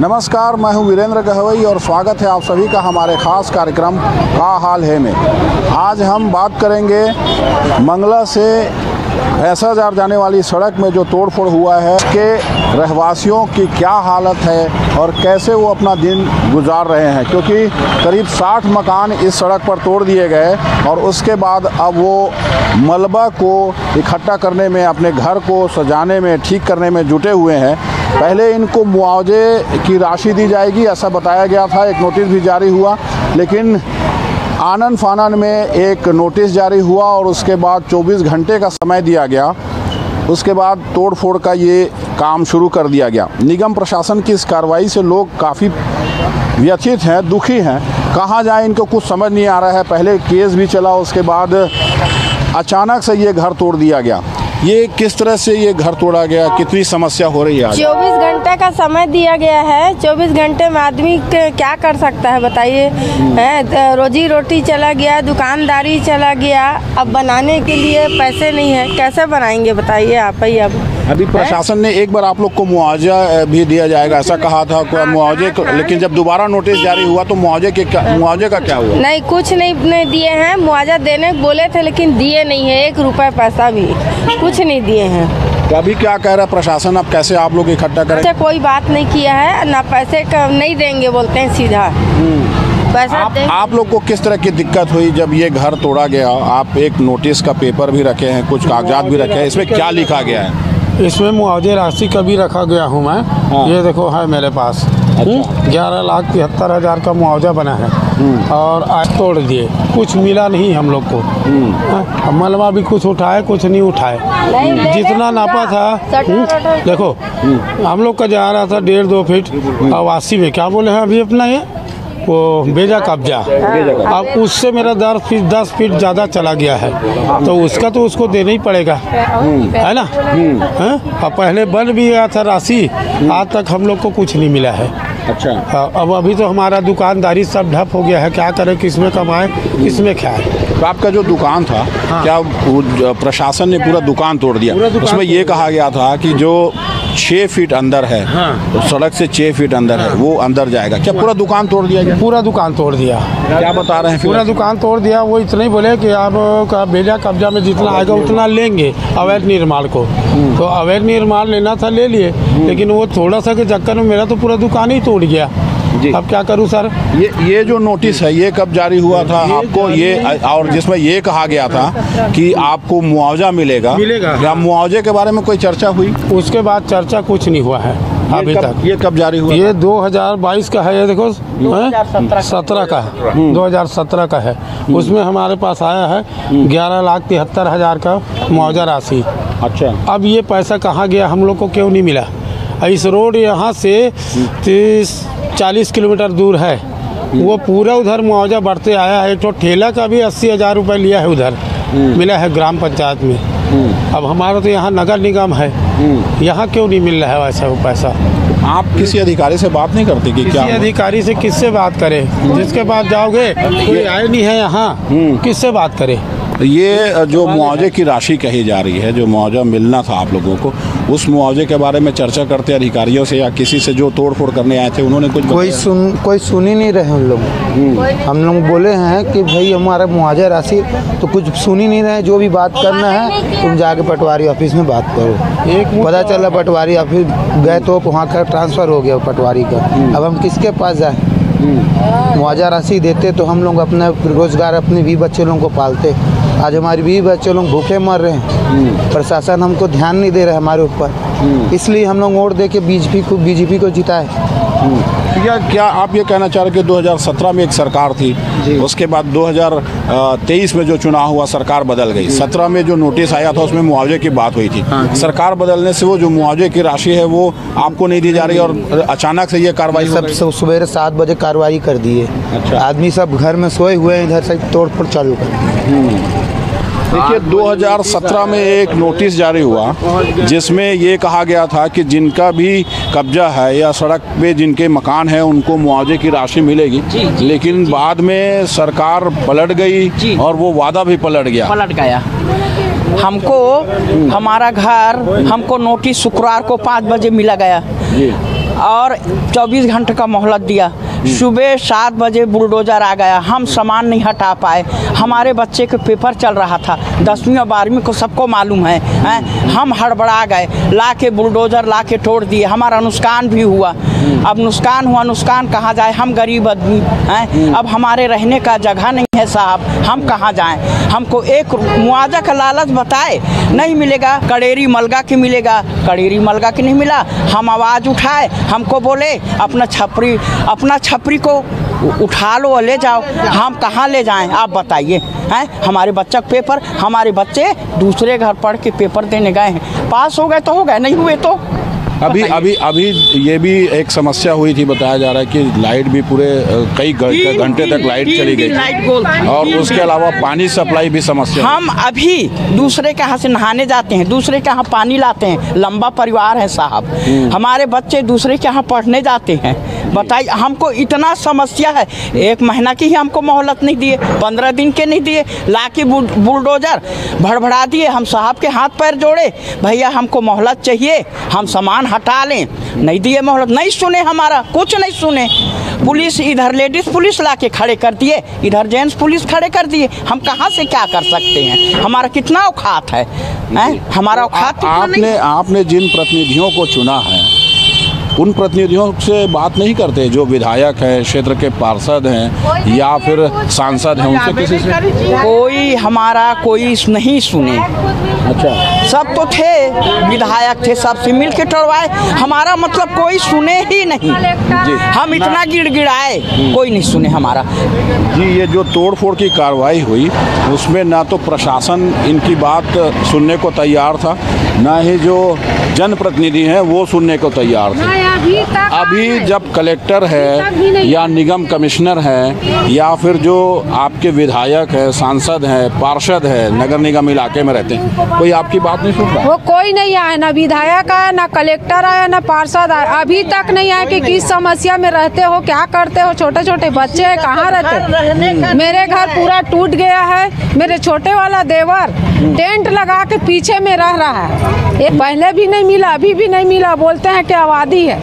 नमस्कार, मैं हूँ वीरेंद्र गहवई और स्वागत है आप सभी का हमारे खास कार्यक्रम का हाल है में। आज हम बात करेंगे मंगला से भैंसा जार जाने वाली सड़क में जो तोड़फोड़ हुआ है, के रहवासियों की क्या हालत है और कैसे वो अपना दिन गुजार रहे हैं, क्योंकि करीब 60 मकान इस सड़क पर तोड़ दिए गए और उसके बाद अब वो मलबा को इकट्ठा करने में, अपने घर को सजाने में, ठीक करने में जुटे हुए हैं। पहले इनको मुआवजे की राशि दी जाएगी, ऐसा बताया गया था, एक नोटिस भी जारी हुआ। लेकिन आनन फानन में एक नोटिस जारी हुआ और उसके बाद 24 घंटे का समय दिया गया। उसके बाद तोड़ फोड़ का ये काम शुरू कर दिया गया। निगम प्रशासन की इस कार्रवाई से लोग काफ़ी व्यथित हैं, दुखी हैं। कहाँ जाए, इनको कुछ समझ नहीं आ रहा है। पहले केस भी चला, उसके बाद अचानक से ये घर तोड़ दिया गया। ये किस तरह से ये घर तोड़ा गया? कितनी समस्या हो रही है चौबीस घंटे का समय दिया गया है। चौबीस घंटे में आदमी क्या कर सकता है बताइए? है रोजी रोटी चला गया दुकानदारी चला गया। अब बनाने के लिए पैसे नहीं है। कैसे बनाएँगे बताइए आप ही अब? अभी प्रशासन ने एक बार आप लोग को मुआवजा भी दिया जाएगा ऐसा कहा था कोई मुआवजे को लेकिन जब दोबारा नोटिस जारी हुआ तो मुआवजे के मुआवजे का क्या हुआ? नहीं कुछ नहीं, दिए हैं मुआवजा देने बोले थे लेकिन दिए नहीं है एक रुपए पैसा भी कुछ नहीं दिए हैं। तो अभी क्या कह रहा है प्रशासन? अब कैसे आप लोग इकट्ठा करें? अच्छा कोई बात नहीं किया है ना पैसे नहीं देंगे बोलते हैं सीधा। पैसा आप, आप लोग को किस तरह की दिक्कत हुई जब ये घर तोड़ा गया? आप एक नोटिस का पेपर भी रखे हैं कुछ कागजात भी रखे हैं इसमें क्या लिखा गया है? इसमें मुआवजे राशि का भी रखा गया हूँ मैं। हाँ। ये देखो है मेरे पास। ग्यारह लाख तिहत्तर हज़ार का मुआवजा बना है। और आज तोड़ दिए। कुछ मिला नहीं हम लोग को। हाँ, मलबा भी कुछ उठाए कुछ नहीं उठाए। जितना नापा था हम्म। देखो हम लोग का जा रहा था डेढ़ दो फीट अवासी में। क्या बोले हैं अभी अपना ये? वो बेजा कब्जा। अब उससे मेरा दस फीट दस फीट ज़्यादा चला गया है। तो उसका तो उसको देना ही पड़ेगा। है ना? हैं? अब पहले बन भी गया था राशि आज तक हम लोग को कुछ नहीं मिला है। अच्छा। हाँ, अब अभी तो हमारा दुकानदारी सब ढप हो गया है। क्या करें किसमें कमाएँ किसमें खाएँ। तो आपका जो दुकान था हाँ। क्या प्रशासन ने पूरा दुकान तोड़ दिया? दुकान उसमें ये कहा गया था कि जो छः फीट अंदर है। हाँ। तो सड़क से छः फीट अंदर हाँ। है वो अंदर जाएगा। क्या पूरा दुकान तोड़ दिया गया? पूरा दुकान तोड़ दिया। क्या बता रहे हैं पूरा दुकान तोड़ दिया। वो इतना ही बोले कि आप का भेजा कब्जा में जितना आएगा उतना लेंगे अवैध निर्माण को। तो अवैध निर्माण लेना था ले लिए लेकिन वो थोड़ा सा के चक्कर में मेरा तो पूरा दुकान ही तोड़ गया। जी। अब क्या करूँ सर? ये ये जो नोटिस है ये कब जारी हुआ था? ये आपको ये और जिसमें ये कहा गया था कि आपको मुआवजा मिलेगा। मिलेगा। क्या मुआवजे के बारे में कोई चर्चा हुई? उसके बाद चर्चा कुछ नहीं हुआ है अभी ये तक। ये कब जारी हुआ ये 2022 का है ये देखो सत्रह का। है। 2017 का है। उसमें हमारे पास आया है ग्यारह लाख तिहत्तर हज़ार का मुआवजा राशि। अच्छा। अब ये पैसा कहाँ गया? हम लोग को क्यों नहीं मिला? इस रोड यहाँ से तीस चालीस किलोमीटर दूर है। वो पूरा उधर मुआवजा बढ़ते आया है। एक तो ठेला का भी अस्सी हज़ार रुपये लिया है उधर। मिला है ग्राम पंचायत में। अब हमारा तो यहाँ नगर निगम है। यहाँ क्यों नहीं मिल रहा है वैसा वो पैसा? आप किसी अधिकारी से बात नहीं करते कि क्या? अधिकारी से किससे बात करें? जिसके पास जाओगे कोई आए नहीं है यहाँ। किससे बात करें? ये जो मुआवजे की राशि कही जा रही है जो मुआवजा मिलना था आप लोगों को उस मुआवजे के बारे में चर्चा करते अधिकारियों से या किसी से जो तोड़ फोड़ करने आए थे उन्होंने कुछ कोई सुन कोई सुन ही नहीं रहे हम लोग। हम लोग बोले हैं कि भाई हमारा मुआवजा राशि तो कुछ सुन ही नहीं रहे जो भी बात करना है तुम जाके पटवारी ऑफ़िस में बात करो। एक पता चला पटवारी ऑफ़िस गए तो वहाँ का ट्रांसफ़र हो गया पटवारी का। अब हम किसके पास जाए? मुआवजा राशि देते तो हम लोग अपना रोज़गार अपने भी बच्चे लोगों को पालते। आज हमारे भी बच्चे लोग भूखे मर रहे हैं। प्रशासन हमको ध्यान नहीं दे रहा है हमारे ऊपर। इसलिए हम लोग वोट दे के बीजेपी को बीजेपी को जिताए। या क्या आप ये कहना चाह रहे कि 2017 में एक सरकार थी उसके बाद 2023 में जो चुनाव हुआ सरकार बदल गई। 17 में जो नोटिस आया था उसमें मुआवजे की बात हुई थी। सरकार बदलने से वो जो मुआवजे की राशि है वो आपको नहीं दी जा रही और अचानक से ये कार्रवाई हो सब गई। सब सवेरे सात बजे कार्रवाई कर दिए अच्छा। आदमी सब घर में सोए हुए हैं इधर से तोड़ फोड़ चालू कर। देखिए 2017 में एक नोटिस जारी हुआ जिसमें ये कहा गया था कि जिनका भी कब्जा है या सड़क पे जिनके मकान हैं उनको मुआवजे की राशि मिलेगी। लेकिन बाद में सरकार पलट गई और वो वादा भी पलट गया। पलट गया। हमको हमारा घर हमको नोटिस शुक्रवार को पाँच बजे मिला गया और 24 घंटे का मोहलत दिया। सुबह सात बजे बुलडोजर आ गया। हम सामान नहीं हटा पाए। हमारे बच्चे के पेपर चल रहा था। दसवीं और बारहवीं को सबको मालूम है, हैं? हम हड़बड़ा गए। ला के बुलडोजर ला के तोड़ दिए। हमारा नुकसान भी हुआ। अब नुकसान हुआ, नुकसान कहाँ जाए? हम गरीब आदमी, हैं? अब हमारे रहने का जगह नहीं है साहब। हम कहाँ जाएँ? हमको एक मुआवजा का लालच बताए। नहीं मिलेगा। कड़ेरी मलगा के मिलेगा। कड़ेरी मलगा के नहीं मिला। हम आवाज़ उठाए। हमको बोले, अपना छपरी, अपना छपरी को उठा लो और ले जाओ। हम कहाँ ले जाएँ? आप बताइए हैं? हमारे बच्चा का पेपर हमारे बच्चे दूसरे घर पढ़ के पेपर देने गए हैं। पास हो गए तो हो गए नहीं हुए तो? अभी अभी अभी ये भी एक समस्या हुई थी बताया जा रहा है कि लाइट भी पूरे कई घंटे तक लाइट चली गई। और उसके अलावा पानी सप्लाई भी समस्या हम अभी दूसरे के यहाँ से नहाने जाते हैं दूसरे के यहाँ पानी लाते हैं। लंबा परिवार है साहब। हमारे बच्चे दूसरे के यहाँ पढ़ने जाते हैं। बताइए, हमको इतना समस्या है। एक महीना की ही हमको मोहलत नहीं दिए, पंद्रह दिन के नहीं दिए ला के बुल- बुलडोजर भड़बड़ा दिए, हम साहब के हाथ पैर जोड़े, भैया, हमको मोहलत चाहिए, हम सामान हटा लें। नहीं दिए मोहलत, नहीं सुने हमारा, कुछ नहीं सुने। पुलिस, इधर लेडीज़ पुलिस ला के खड़े कर दिए, इधर जेंट्स पुलिस खड़े कर दिए। हम कहाँ से क्या कर सकते हैं? हमारा कितना औकात है? हमारा कितना नहीं आपने आपने जिन प्रतिनिधियों को चुना है उन प्रतिनिधियों से बात नहीं करते जो विधायक हैं क्षेत्र के पार्षद हैं या फिर सांसद हैं उनसे किसी से कोई हमारा कोई नहीं सुने। अच्छा। सब तो थे विधायक थे सबसे मिल के टड़वाए हमारा मतलब कोई सुने ही नहीं। जी। हम इतना गिड़गिड़ाए कोई नहीं सुने हमारा। जी ये जो तोड़ फोड़ की कार्रवाई हुई उसमें ना तो प्रशासन इनकी बात सुनने को तैयार था ना ही जो जनप्रतिनिधि हैं वो सुनने को तैयार थे। अभी अभी जब कलेक्टर है या निगम कमिश्नर है या फिर जो आपके विधायक है सांसद हैं पार्षद है नगर निगम इलाके में रहते हैं कोई आपकी बात नहीं सुन रहा? वो कोई नहीं आया ना विधायक आया ना कलेक्टर आया ना पार्षद आया। अभी तक नहीं आया कि किस समस्या में रहते हो क्या करते हो छोटे छोटे बच्चे हैं कहाँ रहते मेरे घर पूरा टूट गया है मेरे छोटे वाला देवर टेंट लगा के पीछे में रह रहा है। ये पहले भी नहीं मिला, अभी भी नहीं मिला, बोलते हैं कि आबादी है।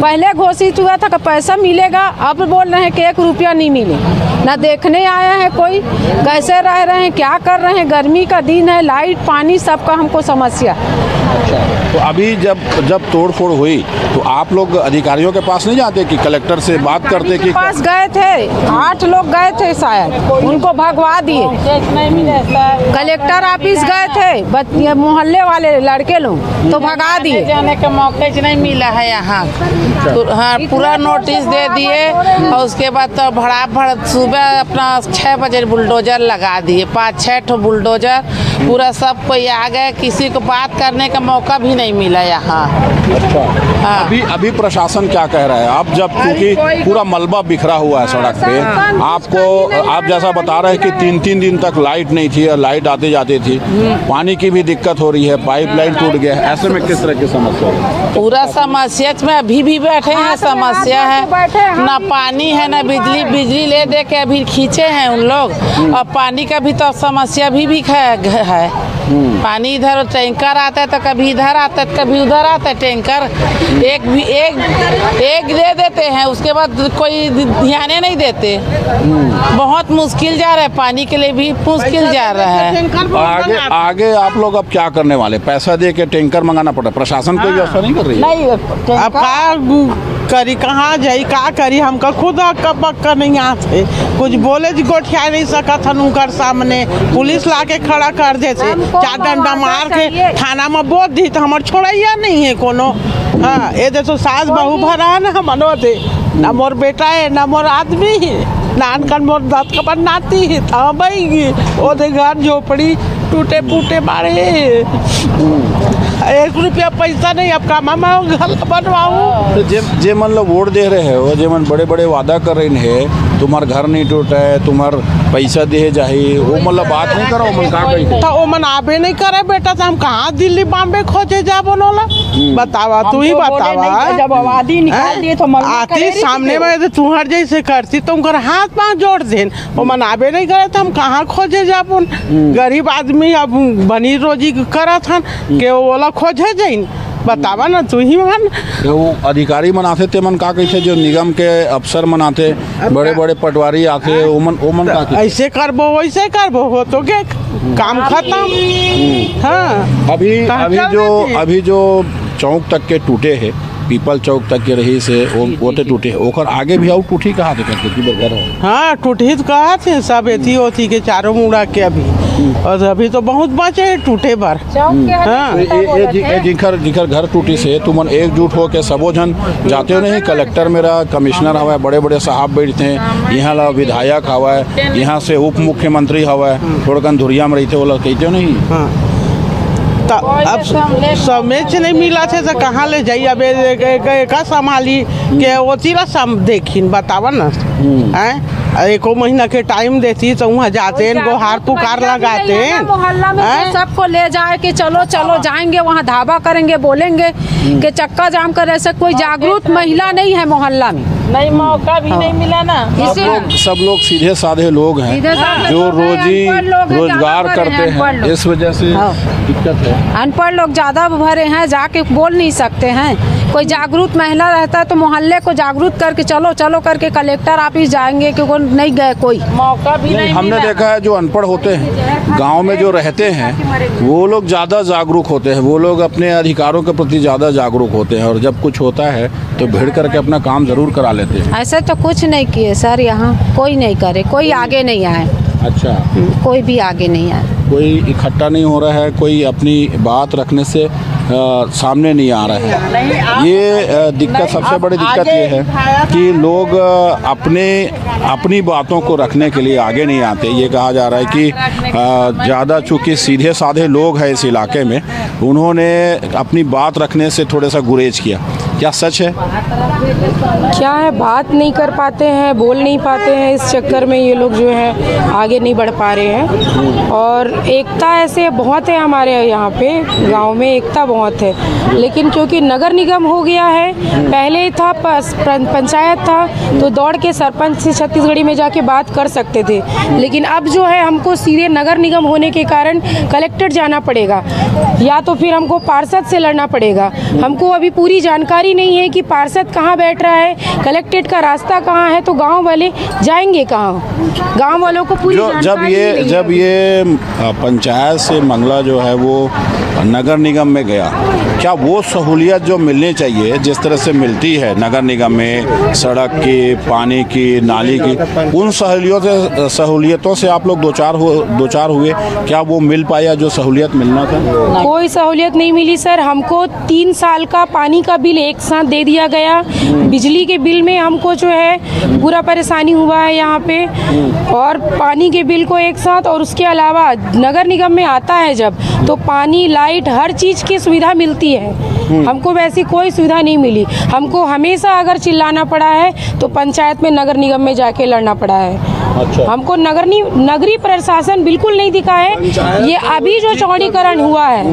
पहले घोषित हुआ था कि पैसा मिलेगा, अब बोल रहे हैं कि एक रुपया नहीं मिले। ना देखने आया है कोई, कैसे रह रहे हैं, क्या कर रहे हैं, गर्मी का दिन है, लाइट, पानी, सबका हमको समस्या। है तो अभी जब जब तोड़ फोड़ हुई तो आप लोग अधिकारियों के पास नहीं जाते कि कलेक्टर से बात करते कि पास गए थे। आठ लोग गए थे शायद। उनको भगवा दिए। कलेक्टर ऑफ़िस गए थे। मोहल्ले वाले लड़के लोग तो भगा दिए। जाने का मौका ही नहीं मिला है यहाँ। तो हाँ पूरा नोटिस दे दिए और उसके बाद तो भड़ा भड़ सुबह अपना छः बजे बुलडोजर लगा दिए। पाँच छः ठो बुलडोजर। पूरा सब कोई आ गए किसी को बात करने का मौका भी नहीं मिला यहाँ। अच्छा। हाँ। अभी अभी प्रशासन क्या कह रहा है? अब जब क्योंकि पूरा मलबा बिखरा हुआ है सड़क पे आपको आप जैसा बता रहे हैं कि तीन तीन दिन तक लाइट नहीं थी और लाइट आती जाती थी पानी की भी दिक्कत हो रही है पाइपलाइन टूट गया है। ऐसे में किस तरह की समस्या है? पूरा समस्या में अभी भी बैठे हैं समस्या है। बैठे हैं, ना पानी है ना बिजली बिजली ले दे के अभी खींचे हैं उन लोग। और पानी का भी तो समस्या भी भी है है। पानी इधर टैंकर आता है तो कभी इधर आता है तो कभी उधर आता है। टैंकर एक भी एक एक दे देते हैं उसके बाद कोई ध्यान नहीं देते। बहुत मुश्किल जा रहा है पानी के लिए भी मुश्किल जा रहा है। आगे आगे आप लोग अब क्या करने वाले? पैसा दे के टैंकर मंगाना पड़ा प्रशासन कोई व्यवस्था नहीं कर रही है? नहीं अब का करी कहाँ जाई का करी? हमका खुद अक्का बक्का नहीं आते। कुछ बोले जी गोठिया नहीं सकत हन उनकर सामने। पुलिस ला के खड़ा कर देते। हमको चार डंडा मार के थाना में बोल दी तो हमार छोड़ैया नहीं है कोनो। हाँ ये देखो सास बहू भरा है ना हमनो दे ना मोर बेटा है ना मोर आदमी है। नान कर मोर दांत कबर नाती है था ओ दे घर झोपड़ी टूटे फूटे मारे एक रुपया पैसा नहीं, अब मामा घर बनवाऊँ। तो जे जे मन लोग वोट दे रहे हो जे मन बड़े बड़े वादा कर रहे है तुम्हार घर नहीं टूटा है तुम्हार पैसा दे जाही वो मतलब बात नहीं करो मन का कही तो ओ मन आबे नहीं करे बेटा तो हम कहाँ दिल्ली बॉम्बे खोजे जा बनोला बतावा तू ही बतावा। जब आबादी निकाल दिए तो आती सामने? में तो तुहर जैसे करती तुम कर हाथ पाँव जोड़ देन। ओ मन आबे नहीं करे तो हम कहाँ खोजे जाबुन गरीब आदमी अब बनी रोजी करत हन के ओला खोजे जाइन बतावा ना तू ही मान। तो वो अधिकारी मनाते ते मन का कैसे जो निगम के अफसर मनाते बड़े बड़े पटवारी आते ओमन ओमन का ऐसे ऐसे करबो वैसे करबो हो तो के काम खत्म। हाँ। अभी अभी जो अभी जो चौक तक के टूटे हैं पीपल चौक तक के रही से वो वो ते टूटे। हैं। ओकर आगे भी और टूटी कहाँ थे है? हाँ टूटी तो कहा थे? सब एथी होती के चारों मुड़ा के अभी। और अभी तो बहुत बचे हैं टूटे पर हाँ। ये ये जिकर जिकर घर टूटी से तुमन एकजुट हो के सबो जन जाते हो नहीं कलेक्टर मेरा कमिश्नर हवा बड़े बड़े साहब बैठते हैं। यहाँ ला विधायक हवा यहाँ से उप मुख्यमंत्री हवा थोड़कन धुरिया में रहते वो लोग कहते हो नहीं हाँ। तो अब समेच नहीं मिला थे तो कहाँ ले जाइए अब ए- ए- ए- का संभाली के वो चीरा सम देखी बतावा ना हैं एको महीना के टाइम देती तो वहाँ जाते हैं गुहार पुकार लगाते हैं। मोहल्ला में हैं? तो सबको ले जाए कि चलो चलो जाएँगे वहाँ धाबा करेंगे बोलेंगे कि चक्का जाम कर ऐसे कोई जागरूक महिला नहीं। है मोहल्ला में। नहीं मौका भी नहीं मिला ना। सब लोग सब लोग सीधे साधे लोग हैं जो रोजी लोग रोज़गार करते हैं, अनपढ़ इस वजह से दिक्कत है। अनपढ़ लोग ज़्यादा भरे हैं जाके बोल नहीं सकते हैं। कोई जागरूक महिला रहता है तो मोहल्ले को जागरूक करके चलो चलो करके कलेक्टर ऑफ़िस जाएँगे क्योंकि नहीं गए कोई। मौका भी नहीं हमने देखा है जो अनपढ़ होते हैं गाँव में जो रहते हैं वो लोग ज़्यादा जागरूक होते हैं वो लोग अपने अधिकारों के प्रति ज़्यादा जागरूक होते हैं और जब कुछ होता है तो भीड़ करके अपना काम ज़रूर करा लेते हैं। ऐसे तो कुछ नहीं किए सर यहाँ कोई नहीं करे कोई आगे नहीं आए। अच्छा। कोई भी आगे नहीं आए। कोई इकट्ठा नहीं हो रहा है कोई अपनी बात रखने से अ, सामने नहीं आ रहा है। ये दिक्कत सबसे बड़ी दिक्कत ये है कि लोग अपने अपनी बातों को रखने के लिए आगे नहीं आते। ये कहा जा रहा है कि ज़्यादा चूँकि सीधे साधे लोग हैं इस इलाके में उन्होंने अपनी बात रखने से थोड़ा सा गुरेज किया। क्या सच है? क्या है? बात नहीं कर पाते हैं, बोल नहीं पाते हैं इस चक्कर में ये लोग जो है, आगे नहीं बढ़ पा रहे हैं। और एकता ऐसे बहुत है हमारे यहाँ पे, गाँव में एकता बहुत है। लेकिन क्योंकि नगर निगम हो गया है, पहले था पंचायत था तो दौड़ के सरपंच से छत्तीसगढ़ी में जाके बात कर सकते थे। लेकिन अब जो है, हमको सीधे नगर निगम होने के कारण कलेक्टर जाना पड़ेगा। या तो फिर हमको पार्षद से लड़ना पड़ेगा। हमको अभी पूरी जानकारी नहीं है कि पार्षद कहाँ बैठ रहा है कलेक्ट्रेट का रास्ता कहाँ है तो गाँव वाले जाएँगे कहाँ गाँव वालों को पूरी जानकारी जब ये नहीं। जब ये पंचायत से मंगला जो है वो नगर निगम में गया क्या वो सहूलियत जो मिलनी चाहिए जिस तरह से मिलती है नगर निगम में सड़क की पानी की नाली की उन सहूलियतों सहूलियतों से आप लोग दो चार हो दो चार हुए क्या वो मिल पाया जो सहूलियत मिलना था? कोई सहूलियत नहीं मिली सर। हमको तीन साल का पानी का बिल एक साथ दे दिया गया। बिजली के बिल में हमको जो है पूरा परेशानी हुआ है यहाँ पे। और पानी के बिल को एक साथ और उसके अलावा नगर निगम में आता है जब तो पानी लाइट हर चीज़ की सुविधा मिलती है। हमको वैसी कोई सुविधा नहीं मिली। हमको हमेशा अगर चिल्लाना पड़ा है तो पंचायत में नगर निगम में जाके लड़ना पड़ा है। अच्छा। हमको नगर नि- नगरीय प्रशासन बिल्कुल नहीं दिखा है। ये अभी जो चौड़ीकरण हुआ है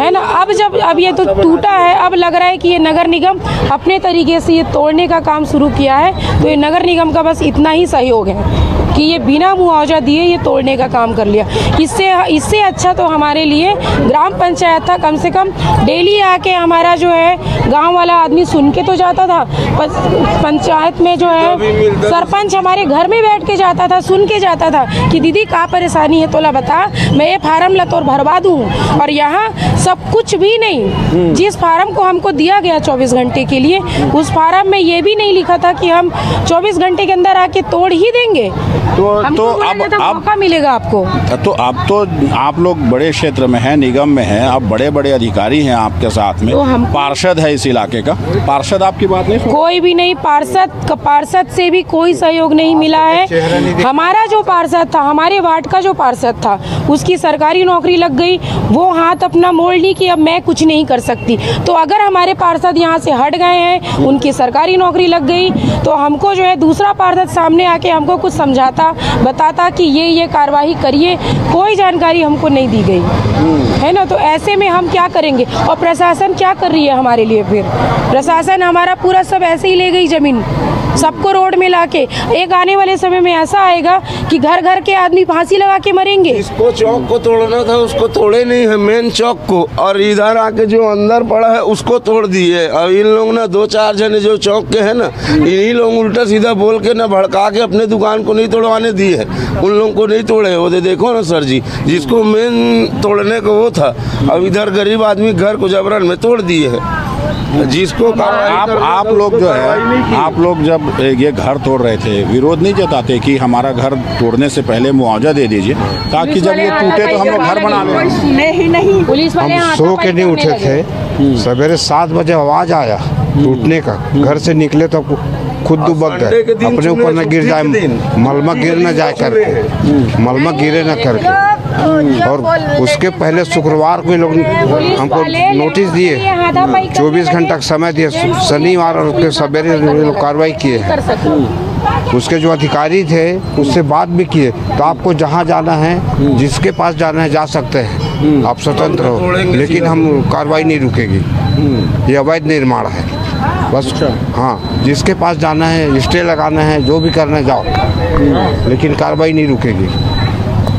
है ना? अब जब अब ये तो टूटा है। अब लग रहा है कि ये नगर निगम अपने तरीके से ये तोड़ने का काम शुरू किया है। तो ये नगर निगम का बस इतना ही सहयोग है। कि ये बिना मुआवजा दिए ये तोड़ने का काम कर लिया। इससे इससे अच्छा तो हमारे लिए ग्राम पंचायत था कम से कम डेली आके हमारा जो है गाँव वाला आदमी सुन के तो जाता था। पंचायत में जो है सरपंच हमारे घर में बैठ के जाता था सुन के जाता था कि दीदी का परेशानी है तोला बता मैं ये फार्म ला तोर भरवा दूँ। और यहाँ सब कुछ भी नहीं। जिस फार्म को हमको दिया गया 24 घंटे के लिए उस फार्म में ये भी नहीं लिखा था कि हम 24 घंटे के अंदर आके तोड़ ही देंगे। तो तो अब अब मौका मिलेगा आपको। तो अब तो आप लोग बड़े क्षेत्र में हैं निगम में हैं आप बड़े बड़े अधिकारी हैं आपके साथ में। तो हम- पार्षद है इस इलाके का। पार्षद आपकी बात नहीं कोई भी नहीं पार्षद पार्षद से भी कोई सहयोग नहीं मिला है। हमारा जो पार्षद था हमारे वार्ड का जो पार्षद था उसकी सरकारी नौकरी लग गई। वो हाथ अपना मोड़ ली कि अब मैं कुछ नहीं कर सकती। तो अगर हमारे पार्षद यहाँ से हट गए हैं उनकी सरकारी नौकरी लग गई तो हमको जो है दूसरा पार्षद सामने आके हमको कुछ समझाता बताता कि ये ये कार्रवाई करिए। कोई जानकारी हमको नहीं दी गई। है ना? तो ऐसे में हम क्या करेंगे? और प्रशासन क्या कर रही है हमारे लिए फिर? प्रशासन हमारा पूरा सब ऐसे ही ले गई ज़मीन। सबको रोड में लाके, एक आने वाले समय में ऐसा आएगा कि घर घर के आदमी फांसी लगा के मरेंगे। इसको चौक को तोड़ना था, उसको तोड़े नहीं है मेन चौक को। और इधर आके जो अंदर पड़ा है, उसको तोड़ दिए। और इन लोग ना दो चार जने जो चौक के है ना, इन्हीं लोग उल्टा सीधा बोल के ना भड़का के अपने दुकान को नहीं तोड़वाने दिए है। उन लोगों को नहीं तोड़े वो दे, देखो ना, सर जी, जिसको मेन तोड़ने को वो था, अब इधर गरीब आदमी घर को जबरन में तोड़ दिए है। जिसको आप आप लोग जो है आप लोग जब ये घर तोड़ रहे थे विरोध नहीं जताते कि हमारा घर तोड़ने से पहले मुआवजा दे दीजिए ताकि जब ये टूटे तो हम लोग घर बना लें। नहीं नहीं पुलिस वाले हम सो के नहीं उठे थे सवेरे सात बजे आवाज़ आया टूटने का घर से निकले तो खुद दुबक गए अपने ऊपर न गिर जाए मलमा गिर न जाए करके मलमा गिरे न करके और उसके पहले शुक्रवार को लोग हमको नोटिस दिए चौबीस घंटा का समय दिए शनिवार और उसके सवेरे लोग कार्रवाई किए हैं उसके जो अधिकारी थे उससे बात भी किए तो आपको जहाँ जाना है जिसके पास जाना है जा सकते हैं आप स्वतंत्र हो लेकिन हम कार्रवाई नहीं रुकेगी ये अवैध निर्माण है बस हाँ जिसके पास जाना है स्टे लगाना है जो भी करना है जाओ। लेकिन कार्रवाई नहीं रुकेगी।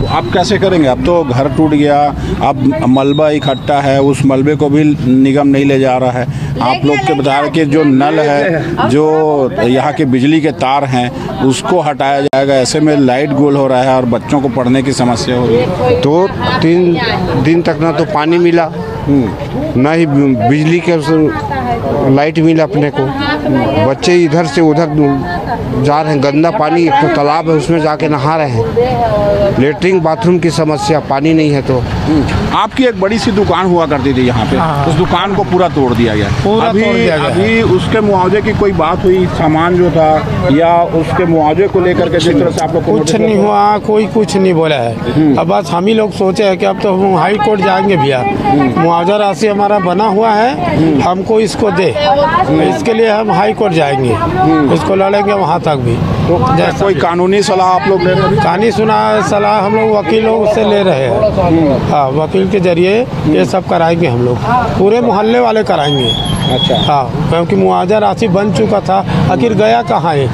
अब कैसे करेंगे? अब तो घर टूट गया अब मलबा इकट्ठा है उस मलबे को भी निगम नहीं ले जा रहा है। आप लोग के बता रहे कि जो नल है जो यहाँ के बिजली के तार हैं उसको हटाया जाएगा। ऐसे में लाइट गोल हो रहा है और बच्चों को पढ़ने की समस्या हो रही है। तो तीन दिन तक ना तो पानी मिला ना ही बिजली के लाइट मिल अपने को। बच्चे इधर से उधर जा रहे हैं गंदा पानी एक तो तालाब है उसमें जाके नहा रहे हैं। लेटरिन बाथरूम की समस्या पानी नहीं है तो। आपकी एक बड़ी सी दुकान हुआ करती थी यहाँ पे। उस दुकान को पूरा तोड़ दिया गया। पूरा अभी तोड़ दिया गया। अभी उसके मुआवजे की कोई बात हुई सामान जो था या उसके मुआवजे को लेकर के जिस तरह से आप लोग कुछ नहीं हुआ कोई कुछ नहीं बोला है। अब बस हम ही लोग सोचे है कि अब तो हम हाई कोर्ट जाएँगे भैया। मुआवजा राशि हमारा बना हुआ है। हमको इसको दे। इसके लिए हम हाई कोर्ट जाएँगे। इसको लड़ेंगे वहाँ तक भी। तो कोई कानूनी सलाह आप लोग ले रहे कहानी सुना सलाह हम लोग वकीलों से ले रहे हैं। हाँ वकील के ज़रिए ये सब कराएँगे हम लोग। पूरे मोहल्ले वाले कराएँगे। अच्छा। हाँ क्योंकि मुआवजा राशि बन चुका था। आखिर गया कहाँ है?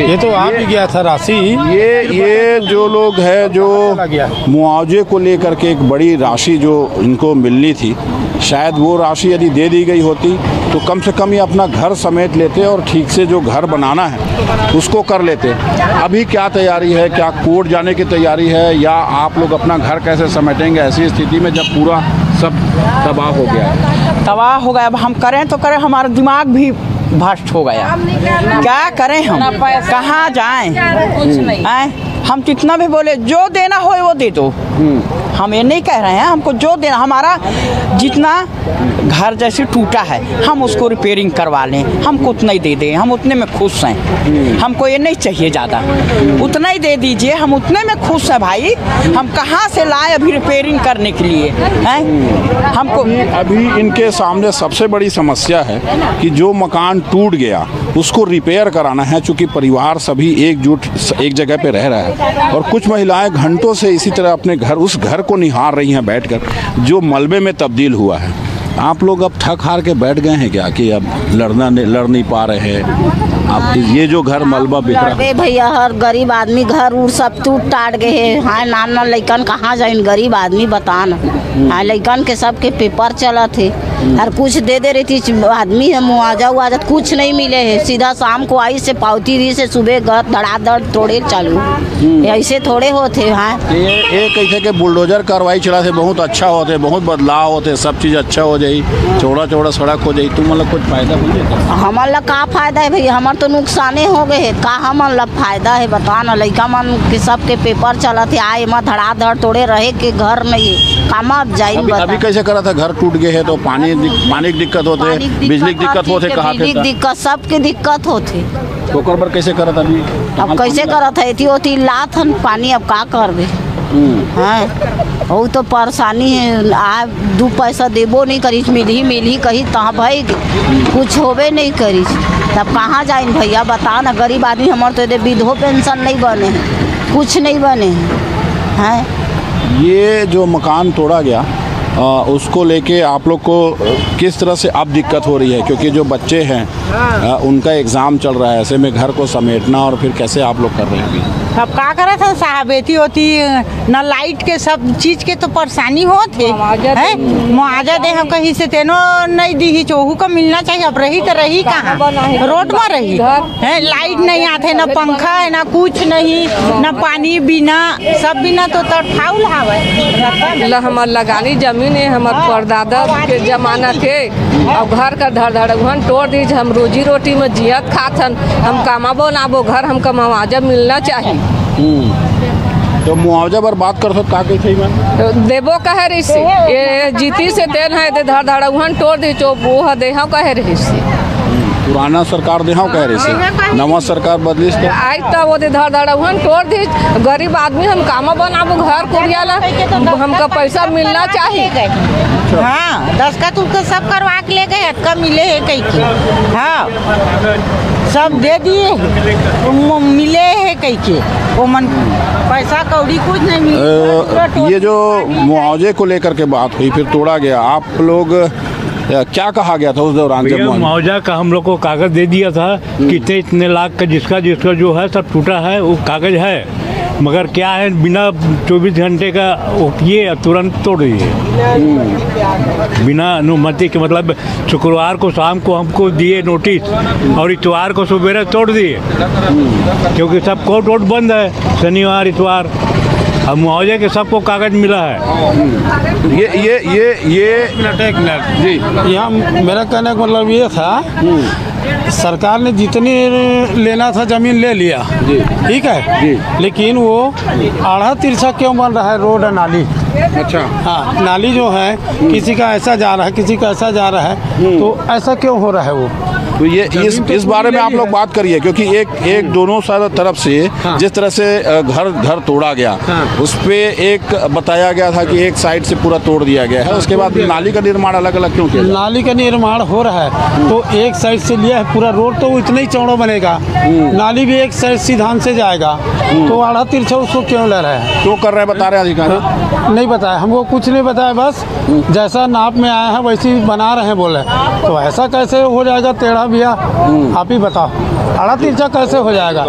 ये तो आ भी गया था राशि। ये ये जो लोग हैं जो मुआवजे को लेकर के एक बड़ी राशि जो इनको मिलनी थी शायद वो राशि यदि दे दी गई होती तो कम से कम ये अपना घर समेट लेते और ठीक से जो घर बनाना है उसको कर लेते। अभी क्या तैयारी है क्या कोर्ट जाने की तैयारी है या आप लोग अपना घर कैसे समेटेंगे? ऐसी स्थिति में जब पूरा सब तबाह हो गया है। तबाह हो गया। अब हम करें तो करें हमारा दिमाग भी भ्रष्ट हो गया। क्या करें हम? कहाँ जाएँ? आए हम कितना भी बोले जो देना हो वो दे दो। हम ये नहीं कह रहे हैं, हमको जो देना, हमारा जितना घर जैसे टूटा है, हम उसको रिपेयरिंग करवा लें। हमको उतना ही दे दें, हम उतने में खुश हैं। हमको ये नहीं चाहिए ज़्यादा। उतना ही दे दीजिए, हम उतने में खुश हैं भाई। हम कहाँ से लाए अभी रिपेयरिंग करने के लिए, हैं? हमको अभी अभी इनके सामने सबसे बड़ी समस्या है कि जो मकान टूट गया, उसको रिपेयर कराना है, चूँकि परिवार सभी एकजुट, एक जगह पे रह रहा है। और कुछ महिलाएँ घंटों से इसी तरह अपने घर, उस घर को निहार रही हैं बैठकर जो मलबे में तब्दील हुआ है। आप लोग अब थक हार के बैठ गए हैं क्या कि अब लड़ना नहीं लड़ नहीं पा रहे हैं? आप ये जो घर मलबा बिखरा भैया हर गरीब आदमी घर उर सब टूट टाट गए है। हाँ नान लइकन कहाँ जाए? गरीब आदमी बतान। हाँ लइकन के सबके पेपर चला थे हर कुछ दे दे रही थी आदमी है मुआवजा उआवजा कुछ नहीं मिले है। सीधा शाम को आई से पावती रही से सुबह घर धड़ाधड़ थोड़े चालू। ऐसे थोड़े होते हाँ। ये ये कैसे के बुलडोजर कार्रवाई चला थे बहुत अच्छा होते बहुत बदलाव होते सब चीज़ अच्छा हो जाई चौड़ा चौड़ा सड़क हो जाई तुम मतलब कुछ फ़ायदा हो जाता हमार ला का फ़ायदा है भैया हमार तो नुकसाने हो गए है। का हमार ला फ़ायदा है बता ना। लइका मन के सबके पेपर चला थे आए एमा धड़ाधड़ तोड़े रहे के घर नहीं। है कामा अब जाइन अभी, अभी कैसे करा था? घर टूट गए है तो पानी पानी की दिक्कत होते बिजली की दिक्कत होते कहाँ थे दिक्कत सबके दिक्कत होते। तो ओकर पर कैसे करा था अभी? अब कैसे करत है इतनी होती लात हन पानी अब का करबे हाँ? वो तो परेशानी है। आ दू पैसा देबो नहीं करी मिली मिली कही तहाँ भाई कुछ होबे नहीं करी तब कहाँ जाइन भैया? बता ना गरीब आदमी हमारे तो विधो पेंशन नहीं बने हैं। कुछ नहीं बने हैं। हैं? ये जो मकान तोड़ा गया आ, उसको लेके आप लोग को किस तरह से अब दिक्कत हो रही है? क्योंकि जो बच्चे हैं उनका एग्ज़ाम चल रहा है ऐसे में घर को समेटना और फिर कैसे आप लोग कर रहे हैं? अब का करे थे साहब? एती होती न लाइट के सब चीज़ के तो परेशानी होत है। हैं? मुआवजा दे हम कहीं से तेनो नहीं दी ही चोहू को मिलना चाहिए। अब रही तो रही कहाँ? रोड में रही। है? लाइट नहीं आते न पंखा है न कुछ नहीं न पानी बिना सब बिना तो तड़फाउल हवे हमार लगानी ज़मीन है हमार परदादा के जमाना के और घर का धड़ धड़गन तोड़ दी हम रोजी रोटी में जियत खाथन हम कमाबो नाबो घर हमका मुआवजा मिलना चाहिए। तो मुआवजा पर बात कर सकता का थी मैं? तो देबो कहे रही से। ये जीती से तेन है दे धड़ धड़गन तोड़ दी चो वो ह देहा कहे रही से। पुराना सरकार देहा कह रही से। नवा सरकार बदली तो आई तब वो दे धड़ धड़गन तोड़ दी। गरीब आदमी हम कामा बनाबो घर कुरियाला हमका पैसा मिलना चाहिए हाँ दस का तुमको सब करवा के ले गए का मिले है कहीं के। हाँ। सब दे दिए। मिले है कई के। वो मन पैसा कौड़ी कुछ नहीं मिले। ये जो मुआवजे को लेकर के बात हुई फिर तोड़ा गया। आप लोग क्या कहा गया था उस दौरान जब मुआवजा- का हम लोग को कागज़ दे दिया था कि इतने इतने लाख का जिसका जिसका जो है सब टूटा है वो कागज़ है। मगर क्या है बिना 24 घंटे का किए तुरंत तोड़ दिए। बिना अनुमति के मतलब शुक्रवार को शाम को हमको दिए नोटिस और इतवार को सवेरे तोड़ दिए। क्योंकि सब कोर्ट वोट बंद है शनिवार इतवार। अब मुआवजे के सबको कागज़ मिला है। ये ये ये ये मिनट एक मिनट जी। यहाँ मेरा कहने का मतलब ये था सरकार ने जितनी लेना था ज़मीन ले लिया ठीक है? जी। लेकिन वो आढ़ा तिरछा क्यों बन रहा है रोड और नाली? अच्छा। हाँ नाली जो है किसी का ऐसा जा रहा है किसी का ऐसा जा रहा है तो ऐसा क्यों हो रहा है वो? तो ये इस तो इस बारे में आप लोग बात करिए क्योंकि एक एक दोनों सारा तरफ़ से हाँ। जिस तरह से घर घर तोड़ा गया हाँ। उस पर एक बताया गया था कि एक साइड से पूरा तोड़ दिया गया है हाँ। उसके बाद नाली का निर्माण अलग अलग क्यों किया नाली का निर्माण हो रहा है तो एक साइड से लिया है पूरा रोड तो इतना ही चौड़ा बनेगा। नाली भी एक साइड सीधान से जाएगा तो आधा तिरछा उसको क्यों ले रहे हैं? क्यों कर रहे हैं बता रहे हैं अधिकारी? नहीं बताया हमको कुछ नहीं बताया बस जैसा नाप में आया है वैसी बना रहे हैं बोले। तो ऐसा कैसे हो जाएगा टेढ़ा भैया? आप ही बताओ। अड़ा तिरछा कैसे हो जाएगा?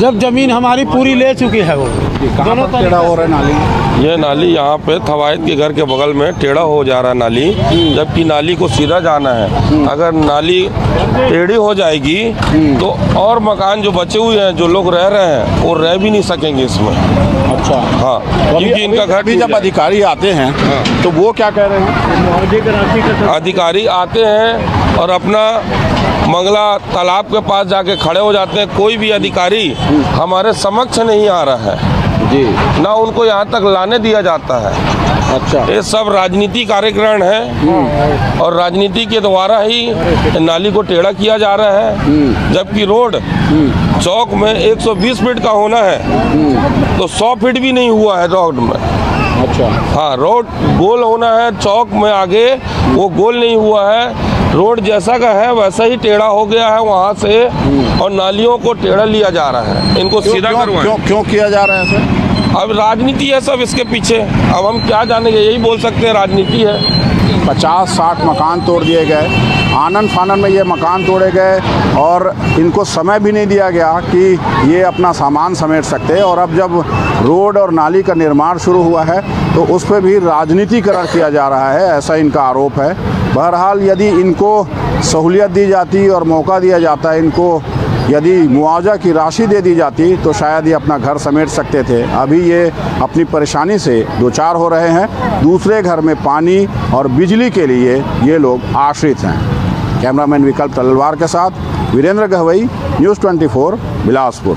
जब ज़मीन हमारी पूरी ले चुकी है वो। दोनों टेढ़ा हो रहा है नाली? ये नाली यहाँ पे थवायत के घर के बगल में टेढ़ा हो जा रहा है नाली जबकि नाली को सीधा जाना है। अगर नाली टेढ़ी हो जाएगी तो और मकान जो बचे हुए हैं जो लोग रह रहे हैं वो रह भी नहीं सकेंगे इसमें। अच्छा। हाँ तो क्योंकि इनका घर टूट जब अधिकारी आते हैं। तो वो क्या कह रहे हैं? अधिकारी आते हैं और अपना मंगला तालाब के पास जाके खड़े हो जाते हैं। कोई भी अधिकारी हमारे समक्ष नहीं आ रहा है। जी। ना उनको यहाँ तक लाने दिया जाता है। अच्छा। ये सब राजनीति कार्यक्रम है। और राजनीति के द्वारा ही नाली को टेढ़ा किया जा रहा है। जबकि रोड चौक में 120 फीट का होना है। तो 100 फीट भी नहीं हुआ है रोड में। अच्छा। हाँ रोड गोल होना है चौक में आगे वो गोल नहीं हुआ है। रोड जैसा का है वैसा ही टेढ़ा हो गया है वहाँ से और नालियों को टेढ़ा लिया जा रहा है। इनको क्यों- सीधा क्यों- क्यों क्यों किया जा रहा है सर? अब राजनीति है सब इसके पीछे। अब हम क्या जानेंगे? यही बोल सकते हैं राजनीति है। पचास साठ मकान तोड़ दिए गए। आनंद फानन में ये मकान तोड़े गए और इनको समय भी नहीं दिया गया कि ये अपना सामान समेट सकते। और अब जब रोड और नाली का निर्माण शुरू हुआ है तो उस पर भी राजनीतिकरण किया जा रहा है, ऐसा इनका आरोप है। बहरहाल यदि इनको सहूलियत दी जाती और मौका दिया जाता है इनको यदि मुआवजा की राशि दे दी जाती तो शायद ये अपना घर समेट सकते थे। अभी ये अपनी परेशानी से दो चार हो रहे हैं। दूसरे घर में पानी और बिजली के लिए ये लोग आश्रित हैं। कैमरामैन विकल्प तलवार के साथ, वीरेंद्र गहवई, न्यूज़ 24 बिलासपुर।